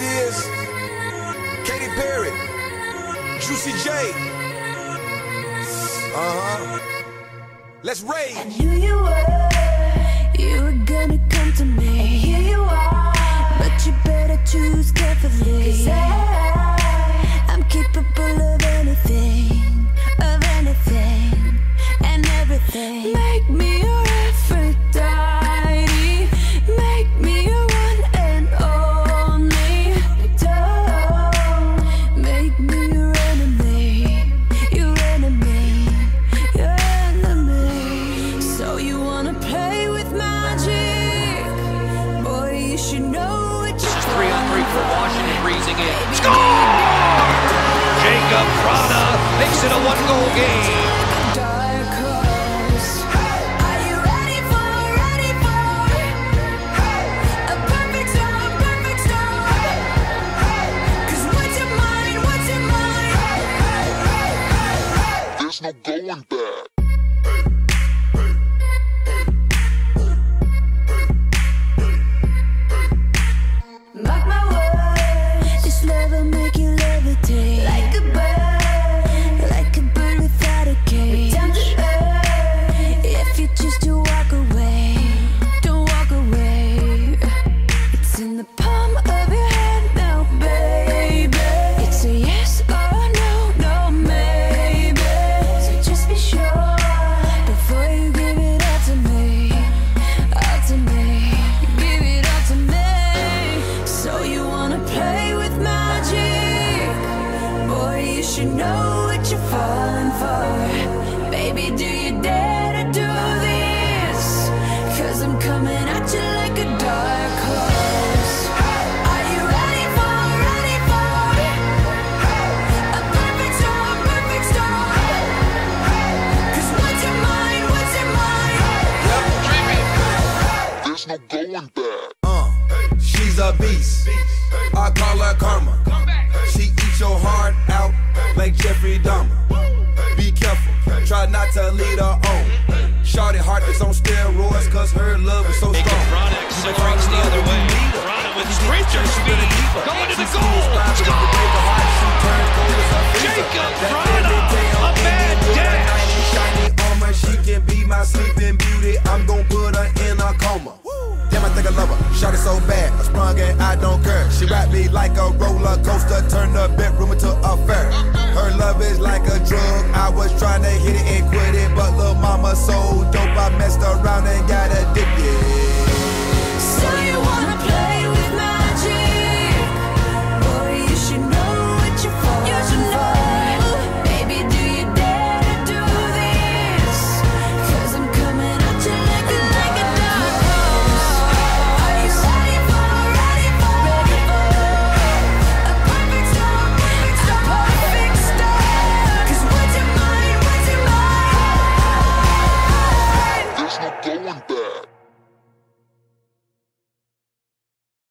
is Katy Perry, Juicy J. Uh huh. Let's rage. I knew you were, you were gonna come to me. And here you are, In. Score! Jakub Vrana makes it a one-goal game. You know what you're falling for. Baby, do you dare to do this? Cause I'm coming at you like a dark horse. Are you ready for, ready for a perfect storm, perfect storm? 'Cause what's your mind, what's your mind? There's no going back. Uh, she's a beast. I call her karma. Dahmer. Be careful, try not to lead her on. Shorty heart is on steroids, cause her love is so strong. Vrana accelerates the other way. Vrana with sprinter speed, going to the goal. Score! Jakub Vrana, a mad dash. Shiny armor, she can be my sleeping beauty. I'm gon' put her in a coma. Damn, I think I love her. Shot it so bad, I sprung and I don't care. She wrapped me like a roller coaster, turned the bedroom into a fair tryna hit it and quit it, but little mama so dope, I messed around and got